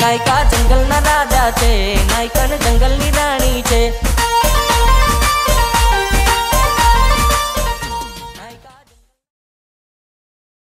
नायका जंगल ना राजा छे नायका ने जंगल नी रानी